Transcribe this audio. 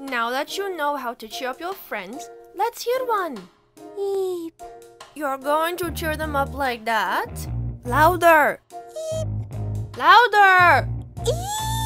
Now that you know how to cheer up your friends, let's hear one. Eep. You're going to cheer them up like that? Louder! Eep. Louder! Eep.